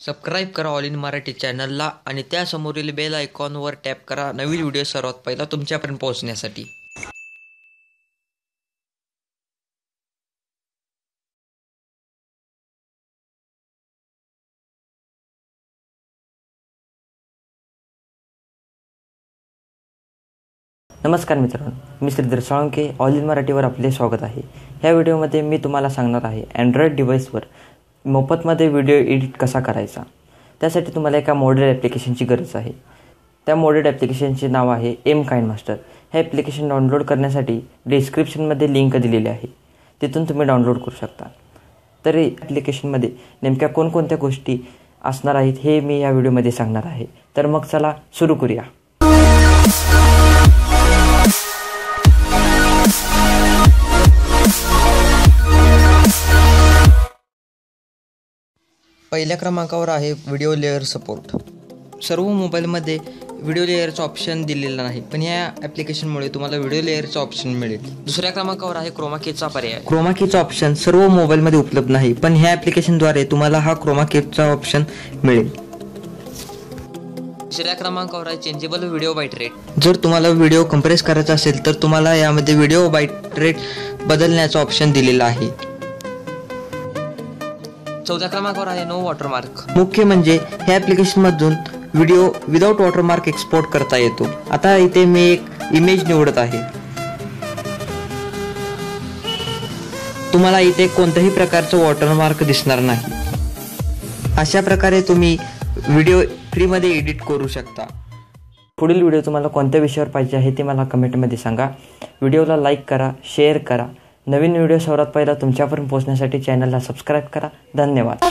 Subscribe करा all in Marathi चॅनलला आणि त्यासमोरील बेल आयकॉनवर टॅप करा. नवीन व्हिडिओ सर्वात पहिला तुमच्यापर्यंत पोहोचण्यासाठी. नमस्कार मित्रांनो मी श्रीधर साळुंके. ऑल इन मराठीवर आपले स्वागत आहे. ह्या व्हिडिओमध्ये मी तुम्हाला सांगणार आहे अँड्रॉइड डिव्हाइसवर मोफतमध्ये व्हिडिओ एडिट कसा करायचा? त्यासाठी तुम्हाला एका मोडेड ॲप्लिकेशनची गरज आहे. त्या मोडेड ॲप्लिकेशनचे नाव आहे एम काइन मास्टर हे ॲप्लिकेशन डाउनलोड करण्यासाठी डिस्क्रिप्शनमध्ये लिंक दिलेली आहे. तिथून तुम्ही डाउनलोड करू शकता. तर ॲप्लिकेशनमध्ये नेमक्या कोणकोणत्या गोष्टी असणार आहेत हे मी या व्हिडिओमध्ये सांगणार आहे. तर मग चला सुरू करूया. पहिल्या क्रमांकावर आहे व्हिडिओ लेअर सपोर्ट सर्व मोबाईलमध्ये व्हिडिओ लेअरचं ऑप्शन दिलेलं नाही. पण ह्या ॲप्लिकेशनमुळे तुम्हाला व्हिडिओ लेअरचं ऑप्शन मिळेल. दुसऱ्या क्रमांकावर आहे क्रोमाकीचा पर्याय. क्रोमाकीचा ऑप्शन सर्व मोबाईलमध्ये उपलब्ध नाही पण ह्या ॲप्लिकेशनद्वारे तुम्हाला हा क्रोमाकीचा ऑप्शन मिळेल. तिसऱ्या क्रमांकावर आहे चेंजेबल व्हिडिओ बाईट रेट जर तुम्हाला व्हिडिओ कम्प्रेस करायचा असेल तर तुम्हाला यामध्ये व्हिडिओ बाईट रेट बदलण्याचा ऑप्शन दिलेला आहे. चौथ्या क्रमांकावर आहे नो वॉटरमार्क मुख्य म्हणजे ह्या ॲप्लिकेशनमधून व्हिडिओ विदाऊट वॉटरमार्क एक्सपोर्ट करता येतो. आता इथे मी एक इमेज निवडत आहे. तुम्हाला इथे कोणत्याही प्रकारचं वॉटरमार्क दिसणार नाही. अशा प्रकारे तुम्ही व्हिडिओ फ्रीमध्ये एडिट करू शकता. पुढील व्हिडिओ तुम्हाला कोणत्या विषयावर पाहिजे आहे ते मला कमेंटमध्ये सांगा. व्हिडिओला लाईक करा शेअर करा. नवीन व्हिडिओ सर्वात पहिला तुमच्यापर्यंत पोहोचण्यासाठी चॅनलला सबस्क्राईब करा. धन्यवाद.